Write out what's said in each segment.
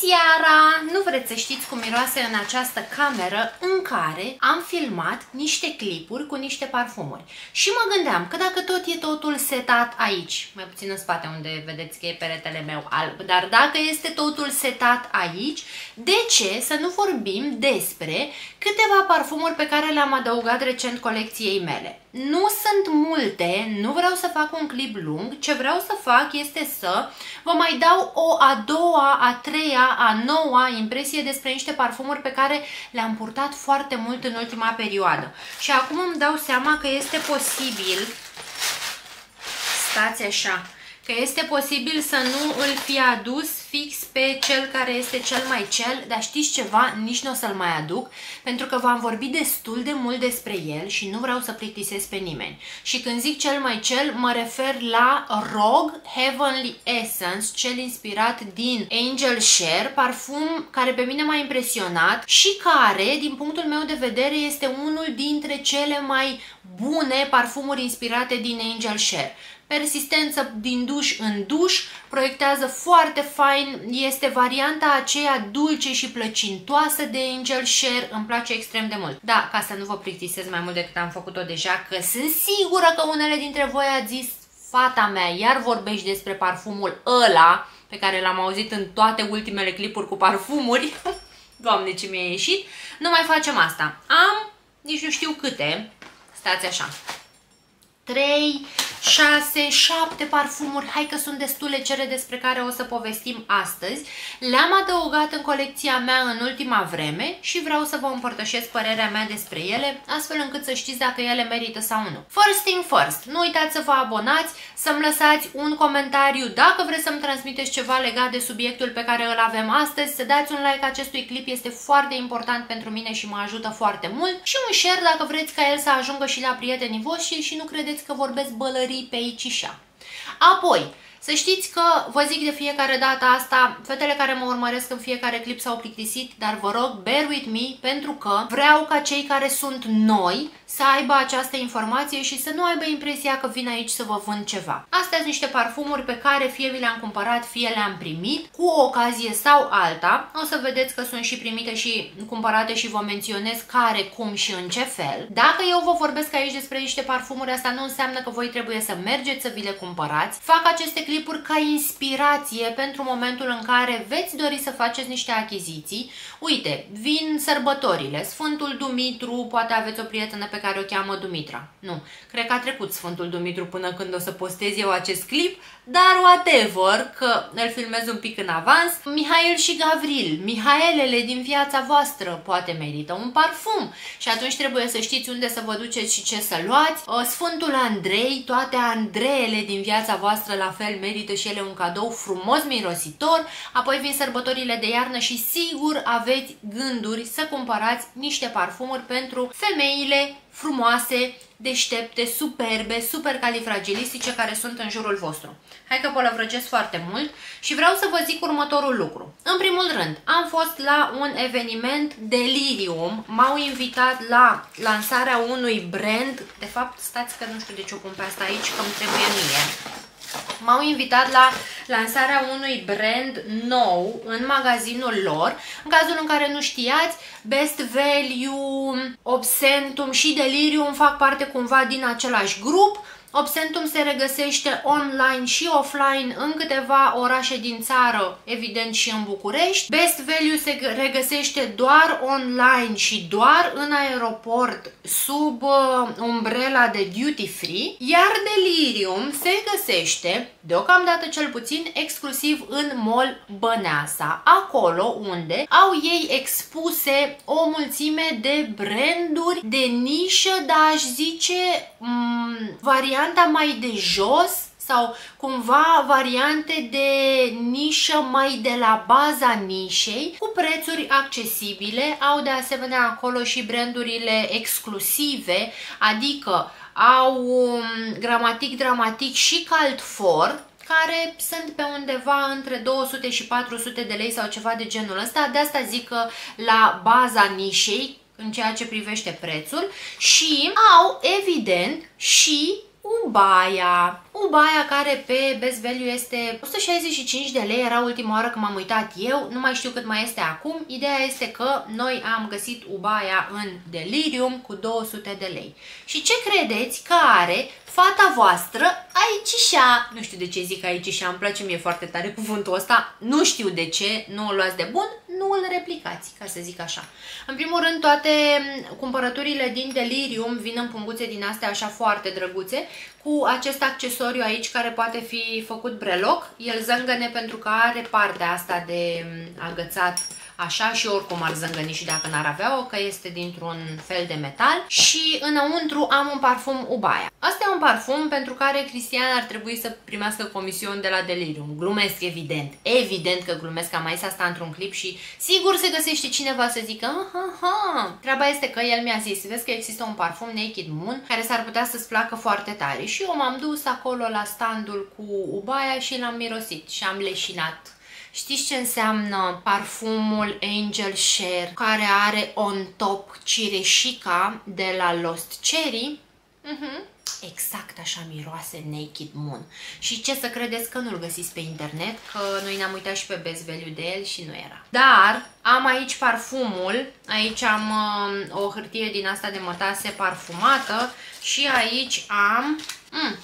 seara! Nu vreți să știți cum miroase în această cameră în care am filmat niște clipuri cu niște parfumuri. Și mă gândeam că dacă tot e totul setat aici, mai puțin în spate unde vedeți că e peretele meu alb, dar dacă este totul setat aici, de ce să nu vorbim despre câteva parfumuri pe care le-am adăugat recent colecției mele? Nu sunt multe, nu vreau să fac un clip lung, ce vreau să fac este să vă mai dau o a doua, a treia, a noua impresie despre niște parfumuri pe care le-am purtat foarte mult în ultima perioadă. Și acum îmi dau seama că este posibil, stați așa, că este posibil să nu îl fi adus fix pe cel care este cel mai cel, dar știți ceva, nici nu o să-l mai aduc, pentru că v-am vorbit destul de mult despre el și nu vreau să plictisesc pe nimeni. Și când zic cel mai cel, mă refer la Rogue Heavenly Essence, cel inspirat din Angel Share, parfum care pe mine m-a impresionat și care, din punctul meu de vedere, este unul dintre cele mai bune parfumuri inspirate din Angel Share persistență din duș în duș, proiectează foarte fain, este varianta aceea dulce și plăcintoasă de Angel Share, îmi place extrem de mult. Da, ca să nu vă plictisez mai mult decât am făcut-o deja, că sunt sigură că unele dintre voi ați zis, fata mea, iar vorbești despre parfumul ăla, pe care l-am auzit în toate ultimele clipuri cu parfumuri, Doamne ce mi-a ieșit, nu mai facem asta. Am, nici nu știu câte, stați așa, 3, 6, 7 parfumuri, hai că sunt destule cele despre care o să povestim astăzi. Le-am adăugat în colecția mea în ultima vreme și vreau să vă împărtășesc părerea mea despre ele, astfel încât să știți dacă ele merită sau nu. First thing first, nu uitați să vă abonați, să-mi lăsați un comentariu dacă vreți să-mi transmiteți ceva legat de subiectul pe care îl avem astăzi, să dați un like acestui clip, este foarte important pentru mine și mă ajută foarte mult și un share dacă vreți ca el să ajungă și la prietenii voștri și nu credeți că vorbesc bălării pe aici și Apoi, să știți că vă zic de fiecare dată asta, fetele care mă urmăresc în fiecare clip s-au plictisit, dar vă rog, bear with me, pentru că vreau ca cei care sunt noi să aibă această informație și să nu aibă impresia că vin aici să vă vând ceva. Astea sunt niște parfumuri pe care fie mi le-am cumpărat, fie le-am primit, cu o ocazie sau alta. O să vedeți că sunt și primite și cumpărate și vă menționez care, cum și în ce fel. Dacă eu vă vorbesc aici despre niște parfumuri, asta nu înseamnă că voi trebuie să mergeți să vi le cumpărați. Fac aceste clipuri ca inspirație pentru momentul în care veți dori să faceți niște achiziții. Uite, vin sărbătorile, Sfântul Dumitru, poate aveți o prietenă pe care o cheamă Dumitra. Nu, cred că a trecut Sfântul Dumitru până când o să postez eu acest clip, dar whatever, că îl filmez un pic în avans. Mihail și Gavril, Mihaelele din viața voastră, poate merită un parfum și atunci trebuie să știți unde să vă duceți și ce să luați. Sfântul Andrei, toate Andreele din viața voastră la fel merită și ele un cadou frumos mirositor. Apoi vin sărbătorile de iarnă și sigur aveți gânduri să cumpărați niște parfumuri pentru femeile frumoase, deștepte, superbe, super califragilistice care sunt în jurul vostru. Hai că pălăvrăgesc foarte mult și vreau să vă zic următorul lucru. În primul rând, am fost la un eveniment Delirium, m-au invitat la lansarea unui brand, de fapt, stați că nu știu de ce o pun pe asta aici, că îmi trebuie mie. M-au invitat la lansarea unui brand nou în magazinul lor. În cazul în care nu știați, Best Value, Obsentum și Delirium fac parte cumva din același grup. Obsentum se regăsește online și offline în câteva orașe din țară, evident și în București. Best Value se regăsește doar online și doar în aeroport sub uh, umbrela de duty free, iar Delirium se găsește, deocamdată cel puțin, exclusiv în Mall Băneasa, acolo unde au ei expuse o mulțime de branduri de nișă, dar aș zice mm, variante varianta mai de jos sau cumva variante de nișă mai de la baza nișei cu prețuri accesibile. Au de asemenea acolo și brandurile exclusive, adică au um, gramatic, dramatic și cald for, care sunt pe undeva între 200 și 400 de lei sau ceva de genul ăsta. De asta zic că la baza nișei, în ceea ce privește prețul și au evident și Ubaia. Ubaia care pe best value este 165 de lei, era ultima oară când m-am uitat eu, nu mai știu cât mai este acum. Ideea este că noi am găsit Ubaia în Delirium cu 200 de lei. Și ce credeți că are fata voastră aici și Nu știu de ce zic aici și îmi place mie foarte tare cuvântul ăsta, nu știu de ce, nu o luați de bun, nu îl replicați, ca să zic așa. În primul rând, toate cumpărăturile din Delirium vin în punguțe din astea așa foarte drăguțe, cu acest accesoriu aici care poate fi făcut breloc. El zângăne pentru că are partea asta de agățat așa și oricum ar zângăni și dacă n-ar avea-o, că este dintr-un fel de metal și înăuntru am un parfum Ubaya. Asta e un parfum pentru care Cristian ar trebui să primească comision de la Delirium. Glumesc, evident. Evident că glumesc, am mai zis asta într-un clip și sigur se găsește cineva să zică ha, ha. Treaba este că el mi-a zis, vezi că există un parfum Naked Moon care s-ar putea să-ți placă foarte tare și eu m-am dus acolo la standul cu Ubaya și l-am mirosit și am leșinat Știți ce înseamnă parfumul Angel Share care are on top cireșica de la Lost Cherry? Uh mhm. -huh. Exact așa miroase Naked Moon. Și ce să credeți că nu-l găsiți pe internet, că noi ne-am uitat și pe Best Value de el și nu era. Dar am aici parfumul, aici am uh, o hârtie din asta de mătase parfumată și aici am... Mm,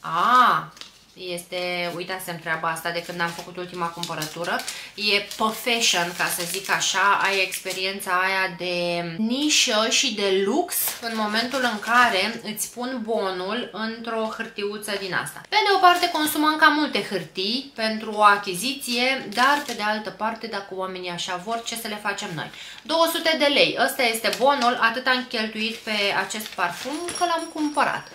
a, este, uitasem treaba asta de când am făcut ultima cumpărătură, e pe fashion, ca să zic așa, ai experiența aia de nișă și de lux în momentul în care îți pun bonul într-o hârtiuță din asta. Pe de o parte consumăm cam multe hârtii pentru o achiziție, dar pe de altă parte, dacă oamenii așa vor, ce să le facem noi? 200 de lei, ăsta este bonul, atât am cheltuit pe acest parfum că l-am cumpărat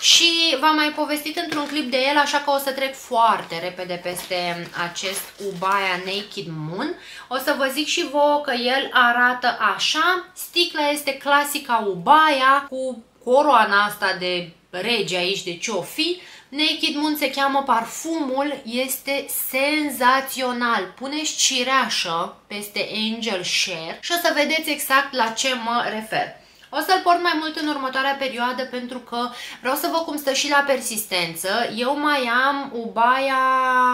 și v-am mai povestit într-un clip de el, așa că o să trec foarte repede peste acest Ubaya Naked Moon. O să vă zic și vouă că el arată așa. Sticla este clasica Ubaya cu coroana asta de rege aici de ce o fi. Naked Moon se cheamă parfumul, este senzațional. Puneți cireașă peste Angel Share și o să vedeți exact la ce mă refer. O să-l port mai mult în următoarea perioadă pentru că vreau să văd cum stă și la persistență. Eu mai am Ubaia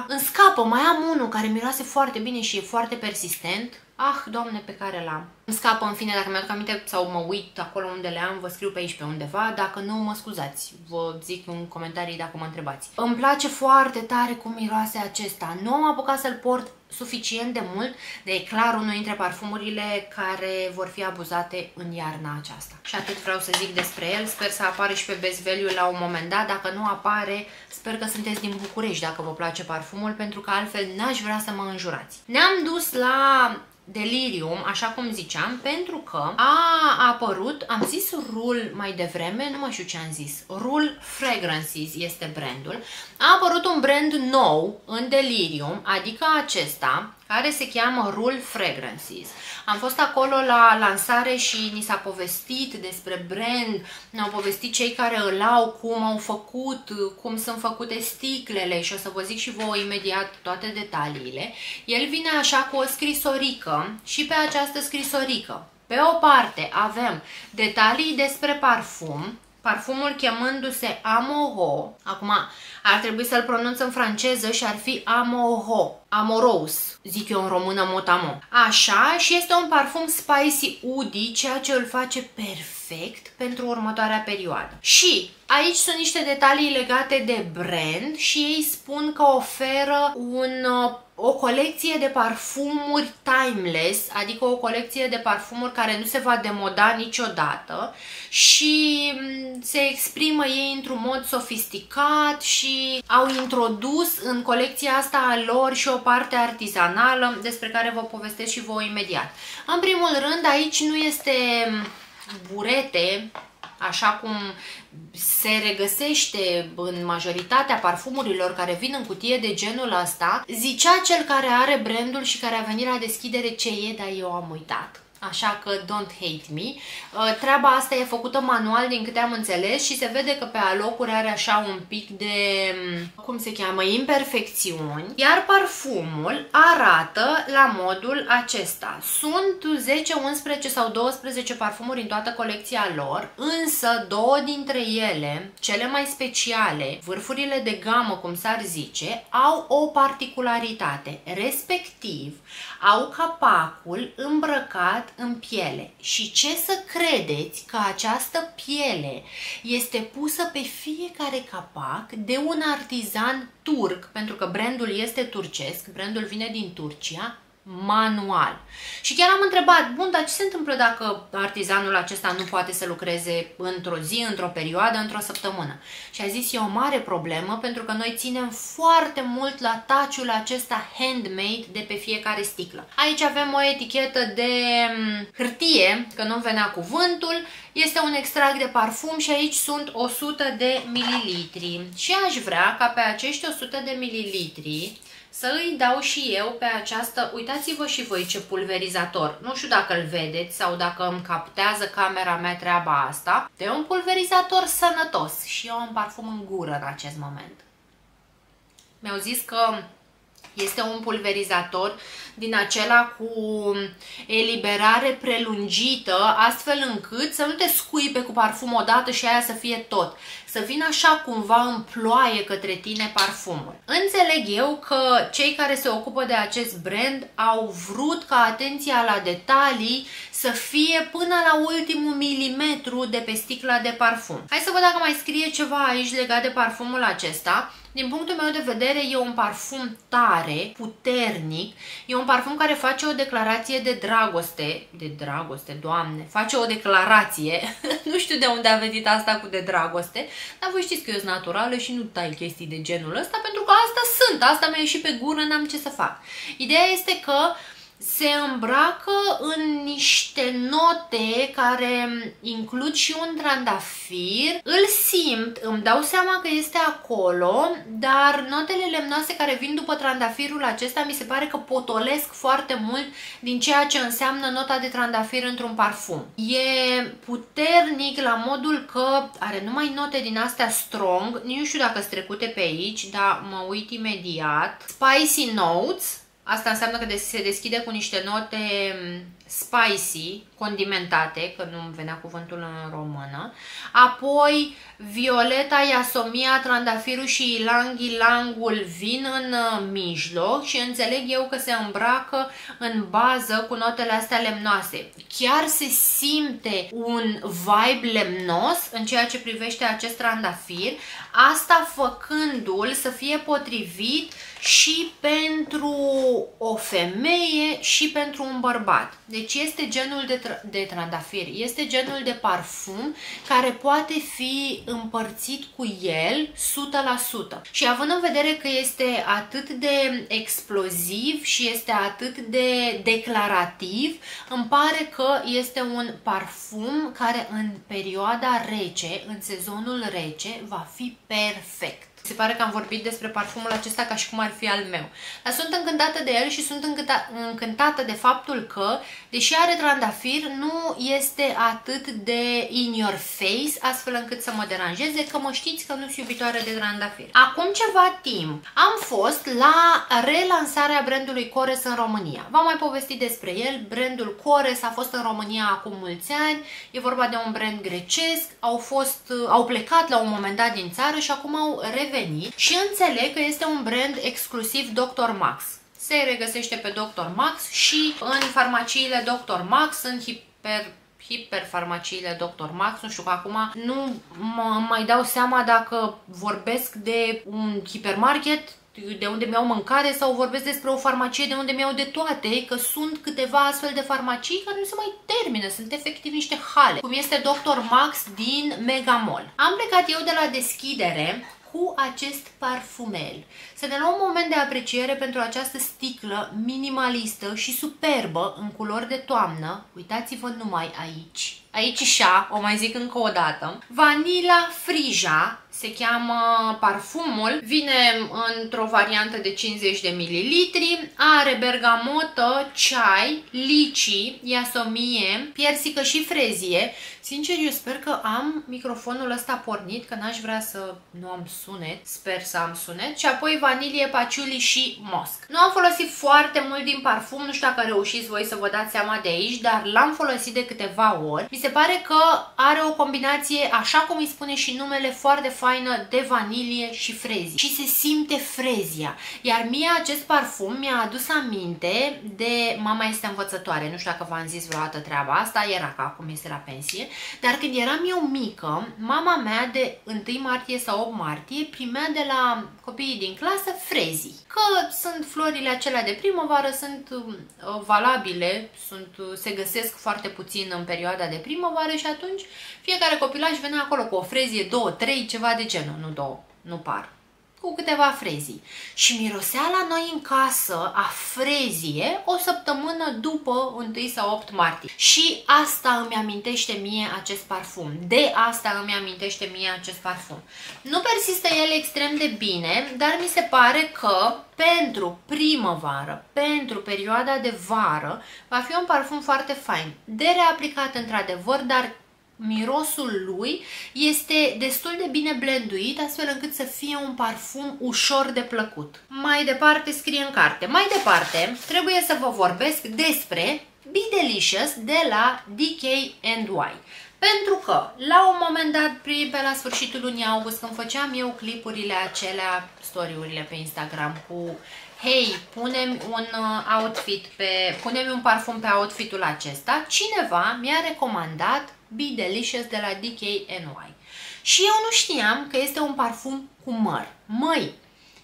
în scapă, mai am unul care miroase foarte bine și e foarte persistent. Ah, doamne, pe care l-am. Îmi scapă, în fine, dacă mi-aduc aminte sau mă uit acolo unde le am, vă scriu pe aici pe undeva. Dacă nu, mă scuzați. Vă zic în comentarii dacă mă întrebați. Îmi place foarte tare cum miroase acesta. Nu am apucat să-l port suficient de mult, de e clar unul dintre parfumurile care vor fi abuzate în iarna aceasta. Și atât vreau să zic despre el, sper să apare și pe Best Value la un moment dat, dacă nu apare, sper că sunteți din București dacă vă place parfumul, pentru că altfel n-aș vrea să mă înjurați. Ne-am dus la Delirium, așa cum ziceam, pentru că a apărut, am zis Rul mai devreme, nu mai știu ce am zis, Rul Fragrances este brandul, a apărut un brand nou în Delirium, adică acesta, care se cheamă Rule Fragrances. Am fost acolo la lansare și ni s-a povestit despre brand, ne-au povestit cei care îl au, cum au făcut, cum sunt făcute sticlele și o să vă zic și vouă imediat toate detaliile. El vine așa cu o scrisorică și pe această scrisorică pe o parte avem detalii despre parfum, parfumul chemându-se Amoho. Acum, ar trebui să-l pronunț în franceză și ar fi Amoho. Amoros, zic eu în română motamo. Așa, și este un parfum spicy udi, ceea ce îl face perfect pentru următoarea perioadă. Și aici sunt niște detalii legate de brand și ei spun că oferă un uh, o colecție de parfumuri timeless, adică o colecție de parfumuri care nu se va demoda niciodată și mm, se exprimă ei într-un mod sofisticat și au introdus în colecția asta a lor și o parte artizanală despre care vă povestesc și voi imediat. În primul rând, aici nu este burete așa cum se regăsește în majoritatea parfumurilor care vin în cutie de genul ăsta, zicea cel care are brandul și care a venit la deschidere ce e, dar eu am uitat. Așa că don't hate me. Uh, treaba asta e făcută manual din câte am înțeles și se vede că pe alocuri are așa un pic de, mm, cum se cheamă, imperfecțiuni. Iar parfumul arată la modul acesta. Sunt 10, 11 sau 12 parfumuri în toată colecția lor, însă două dintre ele, cele mai speciale, vârfurile de gamă, cum s-ar zice, au o particularitate, respectiv au capacul îmbrăcat în piele. Și ce să credeți că această piele este pusă pe fiecare capac de un artizan turc, pentru că brandul este turcesc, brandul vine din Turcia, manual. Și chiar am întrebat, bun, dar ce se întâmplă dacă artizanul acesta nu poate să lucreze într-o zi, într-o perioadă, într-o săptămână? Și a zis, e o mare problemă pentru că noi ținem foarte mult la taciul acesta handmade de pe fiecare sticlă. Aici avem o etichetă de mm, hârtie, că nu venea cuvântul, este un extract de parfum și aici sunt 100 de mililitri. Și aș vrea ca pe acești 100 de mililitri să îi dau și eu pe această, uitați-vă și voi ce pulverizator, nu știu dacă îl vedeți sau dacă îmi captează camera mea treaba asta, de un pulverizator sănătos și eu am parfum în gură în acest moment. Mi-au zis că este un pulverizator din acela cu eliberare prelungită, astfel încât să nu te scuipe cu parfum odată și aia să fie tot. Să vină așa cumva în ploaie către tine parfumul. Înțeleg eu că cei care se ocupă de acest brand au vrut ca atenția la detalii să fie până la ultimul milimetru de pe sticla de parfum. Hai să văd dacă mai scrie ceva aici legat de parfumul acesta. Din punctul meu de vedere e un parfum tare, puternic, e un parfum care face o declarație de dragoste, de dragoste, doamne, face o declarație, nu știu de unde a venit asta cu de dragoste, dar voi știți că eu sunt naturală și nu tai chestii de genul ăsta pentru că asta sunt, asta mi-a ieșit pe gură, n-am ce să fac. Ideea este că se îmbracă în niște note care includ și un trandafir. Îl simt, îmi dau seama că este acolo, dar notele lemnoase care vin după trandafirul acesta mi se pare că potolesc foarte mult din ceea ce înseamnă nota de trandafir într-un parfum. E puternic la modul că are numai note din astea strong, nu știu dacă sunt trecute pe aici, dar mă uit imediat. Spicy notes, Asta înseamnă că se deschide cu niște note mm, spicy, condimentate, că nu venea cuvântul în română. Apoi violeta, iasomia, trandafirul și ilang ilangul vin în uh, mijloc și înțeleg eu că se îmbracă în bază cu notele astea lemnoase. Chiar se simte un vibe lemnos în ceea ce privește acest trandafir, asta făcându-l să fie potrivit și pentru o femeie și pentru un bărbat. Deci este genul de, tr de trandafir, este genul de parfum care poate fi împărțit cu el 100%. Și având în vedere că este atât de exploziv și este atât de declarativ, îmi pare că este un parfum care în perioada rece, în sezonul rece, va fi perfect. Se pare că am vorbit despre parfumul acesta ca și cum ar fi al meu. Dar sunt încântată de el și sunt încântată de faptul că, deși are trandafir, nu este atât de in your face, astfel încât să mă deranjeze, că mă știți că nu sunt iubitoare de trandafir. Acum ceva timp am fost la relansarea brandului Cores în România. V-am mai povestit despre el. Brandul Cores a fost în România acum mulți ani. E vorba de un brand grecesc. Au, fost, au plecat la un moment dat din țară și acum au revenit revenit și înțeleg că este un brand exclusiv Dr. Max. Se regăsește pe Dr. Max și în farmaciile Dr. Max, în hiper hiperfarmaciile Dr. Max, nu știu că acum nu mă mai dau seama dacă vorbesc de un hipermarket de unde mi-au mâncare sau vorbesc despre o farmacie de unde mi-au de toate, că sunt câteva astfel de farmacii care nu se mai termină, sunt efectiv niște hale, cum este Dr. Max din Megamol. Am plecat eu de la deschidere cu acest parfumel. Să ne luăm un moment de apreciere pentru această sticlă minimalistă și superbă în culori de toamnă. Uitați-vă numai aici. Aici șa, o mai zic încă o dată. Vanilla Frija se cheamă parfumul, vine într-o variantă de 50 de mililitri, are bergamotă, ceai, lici, iasomie, piersică și frezie. Sincer, eu sper că am microfonul ăsta pornit, că n-aș vrea să nu am sunet, sper să am sunet, și apoi vanilie, paciuli și mosc. Nu am folosit foarte mult din parfum, nu știu dacă reușiți voi să vă dați seama de aici, dar l-am folosit de câteva ori. Mi se pare că are o combinație, așa cum îi spune și numele, foarte faină de vanilie și frezi. Și se simte frezia. Iar mie acest parfum mi-a adus aminte de mama este învățătoare. Nu știu dacă v-am zis vreodată treaba asta, era ca acum este la pensie. Dar când eram eu mică, mama mea de 1 martie sau 8 martie primea de la copiii din clasă frezii. Că sunt florile acelea de primăvară, sunt uh, valabile, sunt, uh, se găsesc foarte puțin în perioada de primăvară și atunci fiecare copilaj venea acolo cu o frezie, două, trei, ceva de genul, nu două, nu par cu câteva frezii. Și mirosea la noi în casă a frezie o săptămână după 1 sau 8 martie. Și asta îmi amintește mie acest parfum. De asta îmi amintește mie acest parfum. Nu persistă el extrem de bine, dar mi se pare că pentru primăvară, pentru perioada de vară, va fi un parfum foarte fain. De reaplicat într-adevăr, dar mirosul lui este destul de bine blenduit, astfel încât să fie un parfum ușor de plăcut. Mai departe scrie în carte. Mai departe trebuie să vă vorbesc despre Be Delicious de la DKNY. Pentru că, la un moment dat, pe la sfârșitul lunii august, când făceam eu clipurile acelea, story-urile pe Instagram cu Hei, punem un uh, outfit pe, punem un parfum pe outfitul acesta, cineva mi-a recomandat Be Delicious de la DKNY. Și eu nu știam că este un parfum cu măr. Măi,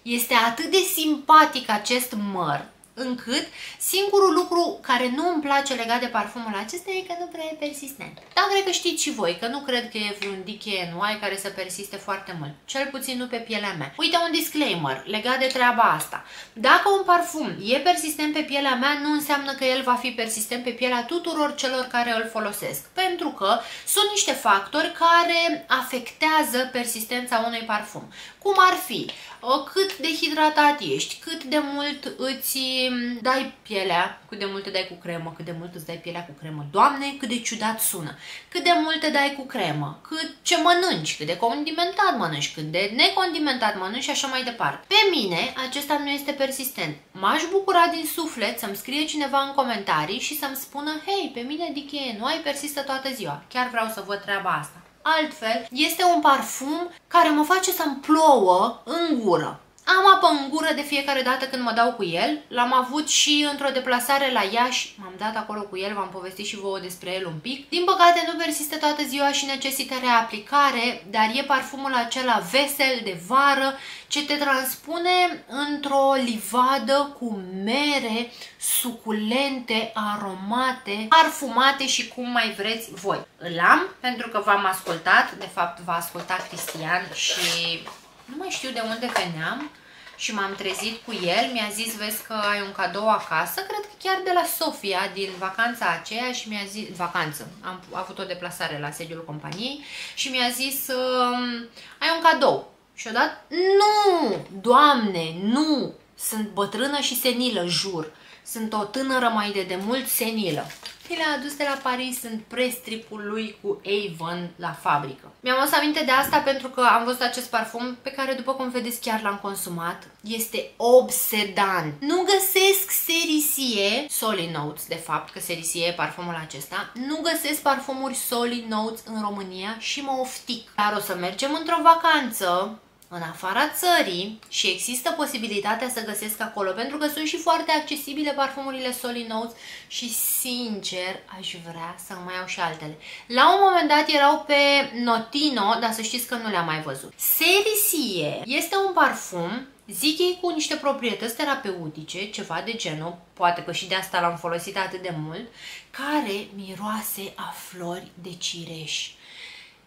este atât de simpatic acest măr încât singurul lucru care nu îmi place legat de parfumul acesta e că nu prea e persistent. Dar cred că știți și voi că nu cred că e vreun DKNY care să persiste foarte mult. Cel puțin nu pe pielea mea. Uite un disclaimer legat de treaba asta. Dacă un parfum e persistent pe pielea mea, nu înseamnă că el va fi persistent pe pielea tuturor celor care îl folosesc. Pentru că sunt niște factori care afectează persistența unui parfum. Cum ar fi cât de hidratat ești, cât de mult îți dai pielea, cât de mult te dai cu cremă, cât de mult îți dai pielea cu cremă. Doamne, cât de ciudat sună. Cât de mult te dai cu cremă, cât ce mănânci, cât de condimentat mănânci, cât de necondimentat mănânci și așa mai departe. Pe mine, acesta nu este persistent. M-aș bucura din suflet să-mi scrie cineva în comentarii și să-mi spună, hei, pe mine Dichie, nu ai persistă toată ziua. Chiar vreau să văd treaba asta. Altfel, este un parfum care mă face să-mi plouă în gură. Am apă în gură de fiecare dată când mă dau cu el. L-am avut și într-o deplasare la Iași. M-am dat acolo cu el, v-am povestit și vouă despre el un pic. Din păcate nu persistă toată ziua și necesită reaplicare, dar e parfumul acela vesel de vară ce te transpune într-o livadă cu mere suculente, aromate, parfumate și cum mai vreți voi. Îl am pentru că v-am ascultat, de fapt v-a ascultat Cristian și nu mai știu de unde veneam și m-am trezit cu el, mi-a zis, vezi că ai un cadou acasă, cred că chiar de la Sofia, din vacanța aceea și mi-a zis, vacanță, am avut o deplasare la sediul companiei și mi-a zis, um, ai un cadou. Și o dat, nu, doamne, nu, sunt bătrână și senilă, jur. Sunt o tânără mai de demult senilă. Mi le-a adus de la Paris în prestripul lui cu Avon la fabrică. Mi-am adus aminte de asta pentru că am văzut acest parfum pe care, după cum vedeți, chiar l-am consumat. Este obsedant. Nu găsesc serisie, Solid Notes, de fapt, că serisie e parfumul acesta. Nu găsesc parfumuri Solid Notes în România și mă oftic. Dar o să mergem într-o vacanță în afara țării și există posibilitatea să găsesc acolo pentru că sunt și foarte accesibile parfumurile Solid Notes și sincer aș vrea să mai iau și altele. La un moment dat erau pe Notino, dar să știți că nu le-am mai văzut. Serisie este un parfum Zic ei cu niște proprietăți terapeutice, ceva de genul, poate că și de asta l-am folosit atât de mult, care miroase a flori de cireș.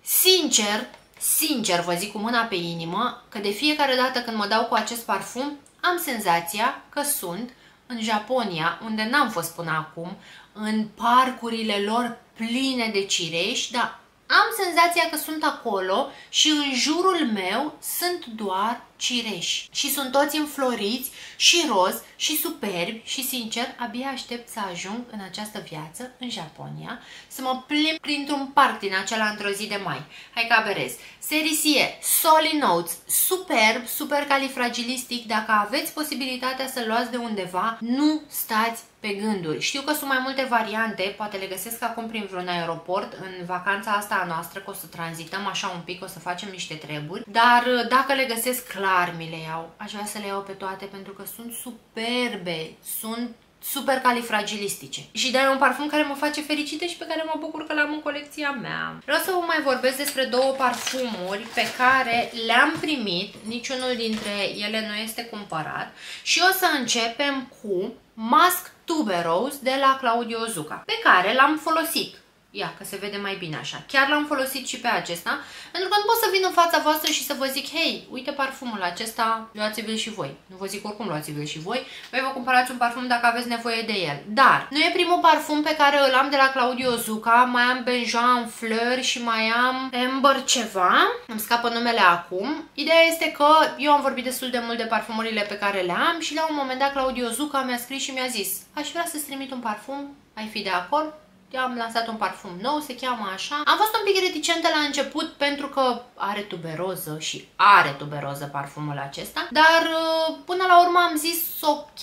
Sincer, Sincer, vă zic cu mâna pe inimă că de fiecare dată când mă dau cu acest parfum, am senzația că sunt în Japonia, unde n-am fost până acum, în parcurile lor pline de cireși, dar am senzația că sunt acolo și în jurul meu sunt doar cireși. Și sunt toți înfloriți și roz și superbi și sincer abia aștept să ajung în această viață, în Japonia, să mă plimb printr-un parc din acela într-o zi de mai. Hai că aberez. Serisie, Solid Notes, superb, super califragilistic, dacă aveți posibilitatea să luați de undeva, nu stați pe gânduri. Știu că sunt mai multe variante, poate le găsesc acum prin vreun aeroport, în vacanța asta a noastră, că o să tranzităm așa un pic, o să facem niște treburi, dar uh, dacă le găsesc clar mi le iau. Aș vrea să le iau pe toate pentru că sunt superbe, sunt super califragilistice. Și de un parfum care mă face fericită și pe care mă bucur că l-am în colecția mea. Vreau să vă mai vorbesc despre două parfumuri pe care le-am primit, niciunul dintre ele nu este cumpărat și o să începem cu Mask Tuberose de la Claudio Zuca, pe care l-am folosit Ia, că se vede mai bine așa. Chiar l-am folosit și pe acesta, pentru că nu pot să vin în fața voastră și să vă zic, hei, uite parfumul acesta, luați-vi-l și voi. Nu vă zic oricum luați-vi-l și voi, voi vă cumpărați un parfum dacă aveți nevoie de el. Dar, nu e primul parfum pe care îl am de la Claudio Zuca, mai am Benjoin Fleur și mai am Amber ceva, îmi scapă numele acum. Ideea este că eu am vorbit destul de mult de parfumurile pe care le am și la un moment dat Claudio Zuca mi-a scris și mi-a zis, aș vrea să-ți trimit un parfum, ai fi de acord? Am lansat un parfum nou, se cheamă așa. Am fost un pic reticentă la început pentru că are tuberoză și are tuberoză parfumul acesta, dar uh, până la urmă am zis ok,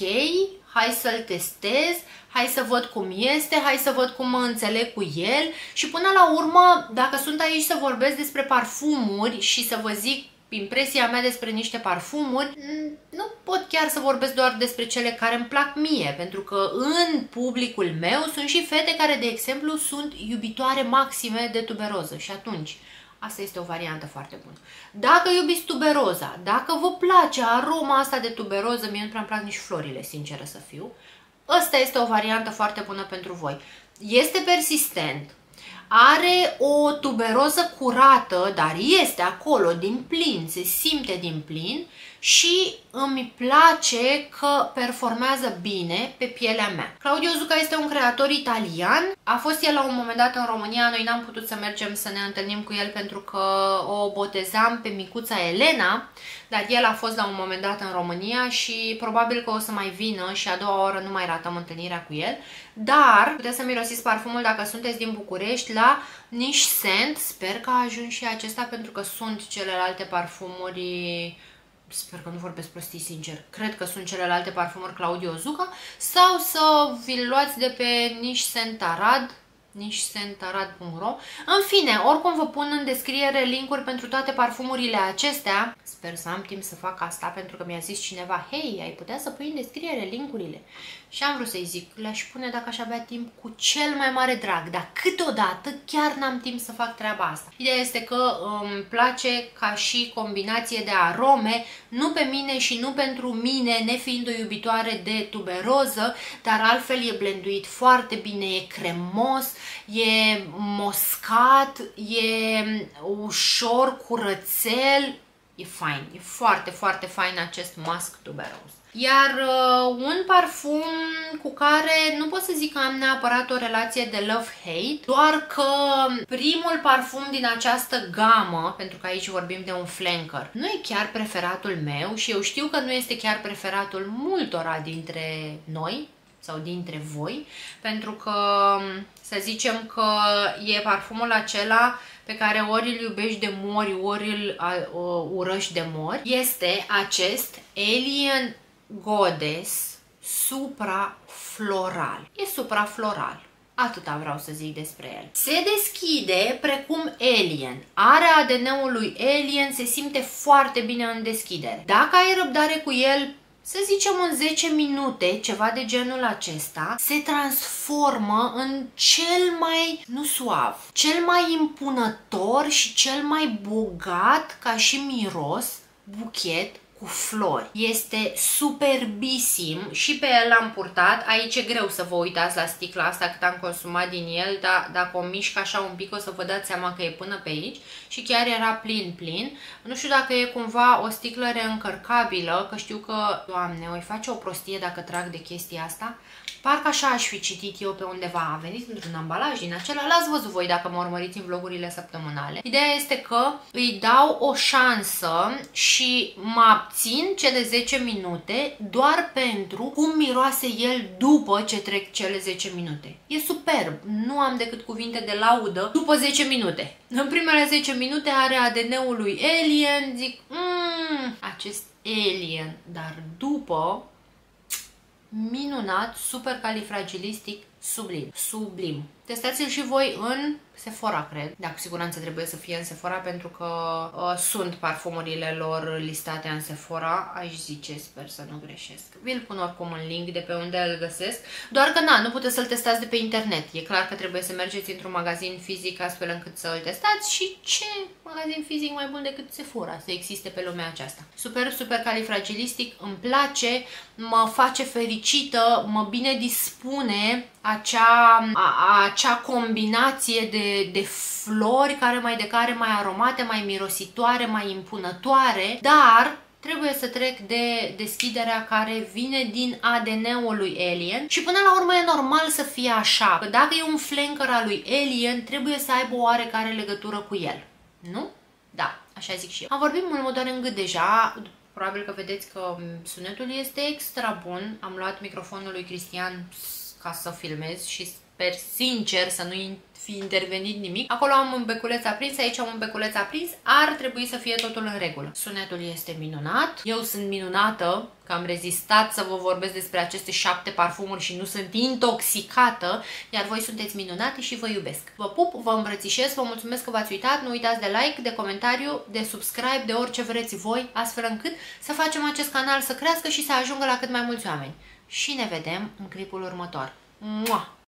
hai să-l testez, hai să văd cum este, hai să văd cum mă înțeleg cu el și până la urmă, dacă sunt aici să vorbesc despre parfumuri și să vă zic impresia mea despre niște parfumuri, nu pot chiar să vorbesc doar despre cele care îmi plac mie, pentru că în publicul meu sunt și fete care, de exemplu, sunt iubitoare maxime de tuberoză și atunci Asta este o variantă foarte bună. Dacă iubiți tuberoza, dacă vă place aroma asta de tuberoză, mie nu prea îmi plac nici florile, sinceră să fiu, ăsta este o variantă foarte bună pentru voi. Este persistent, are o tuberoză curată, dar este acolo din plin, se simte din plin și îmi place că performează bine pe pielea mea. Claudio Zuca este un creator italian, a fost el la un moment dat în România, noi n-am putut să mergem să ne întâlnim cu el pentru că o botezam pe micuța Elena, dar el a fost la un moment dat în România și probabil că o să mai vină și a doua oră nu mai ratăm întâlnirea cu el, dar puteți să mirosiți parfumul dacă sunteți din București la Niche Scent, sper că a ajuns și acesta pentru că sunt celelalte parfumuri sper că nu vorbesc prostii sincer, cred că sunt celelalte parfumuri Claudio Zuca, sau să vi-l luați de pe Niche Scent Arad, nișsentarad.ro În fine, oricum vă pun în descriere linkuri pentru toate parfumurile acestea. Sper să am timp să fac asta pentru că mi-a zis cineva, hei, ai putea să pui în descriere linkurile. Și am vrut să-i zic, le-aș pune dacă aș avea timp cu cel mai mare drag, dar câteodată chiar n-am timp să fac treaba asta. Ideea este că îmi place ca și combinație de arome, nu pe mine și nu pentru mine, nefiind o iubitoare de tuberoză, dar altfel e blenduit foarte bine, e cremos, e moscat, e ușor curățel, e fain, e foarte, foarte fain acest mask tuberos. Iar uh, un parfum cu care nu pot să zic că am neapărat o relație de love-hate, doar că primul parfum din această gamă, pentru că aici vorbim de un flanker, nu e chiar preferatul meu și eu știu că nu este chiar preferatul multora dintre noi, sau dintre voi, pentru că să zicem că e parfumul acela pe care ori îl iubești de mori, ori îl urăști de mori, este acest Alien Goddess suprafloral. E suprafloral. Atâta vreau să zic despre el. Se deschide precum Alien. Are ADN-ul lui Alien, se simte foarte bine în deschidere. Dacă ai răbdare cu el, să zicem în 10 minute, ceva de genul acesta, se transformă în cel mai, nu suav, cel mai impunător și cel mai bogat ca și miros buchet cu flori. Este superbisim și pe el l-am purtat. Aici e greu să vă uitați la sticla asta cât am consumat din el, dar dacă o mișc așa un pic o să vă dați seama că e până pe aici și chiar era plin, plin. Nu știu dacă e cumva o sticlă reîncărcabilă, că știu că, doamne, o face o prostie dacă trag de chestia asta, parcă așa aș fi citit eu pe undeva, a venit într-un ambalaj din acela, l-ați văzut voi dacă mă urmăriți în vlogurile săptămânale. Ideea este că îi dau o șansă și mă abțin cele 10 minute doar pentru cum miroase el după ce trec cele 10 minute. E superb, nu am decât cuvinte de laudă după 10 minute. În primele 10 minute are ADN-ul lui Alien, zic, mmm, acest Alien, dar după minunat, super califragilistic, sublim. Sublim. Testați-l și voi în Sephora, cred. Da, cu siguranță trebuie să fie în Sephora pentru că uh, sunt parfumurile lor listate în Sephora. Aș zice, sper să nu greșesc. Vi-l pun oricum în link de pe unde îl găsesc. Doar că, na, nu puteți să-l testați de pe internet. E clar că trebuie să mergeți într-un magazin fizic astfel încât să-l testați și ce magazin fizic mai bun decât Sephora să existe pe lumea aceasta. Super, super califragilistic, îmi place, mă face fericită, mă bine dispune acea, a, acea combinație de, de flori care mai de care mai aromate, mai mirositoare, mai impunătoare, dar trebuie să trec de deschiderea care vine din ADN-ul lui Alien și până la urmă e normal să fie așa, că dacă e un flanker al lui Alien, trebuie să aibă o oarecare legătură cu el. Nu? Da, așa zic și eu. Am vorbit mult, mă doare în gât deja, probabil că vedeți că sunetul este extra bun. Am luat microfonul lui Cristian ca să filmez și sper sincer să nu fi intervenit nimic. Acolo am un beculeț aprins, aici am un beculeț aprins, ar trebui să fie totul în regulă. Sunetul este minunat, eu sunt minunată că am rezistat să vă vorbesc despre aceste șapte parfumuri și nu sunt intoxicată, iar voi sunteți minunate și vă iubesc. Vă pup, vă îmbrățișez, vă mulțumesc că v-ați uitat, nu uitați de like, de comentariu, de subscribe, de orice vreți voi, astfel încât să facem acest canal să crească și să ajungă la cât mai mulți oameni și ne vedem în clipul următor. Mua!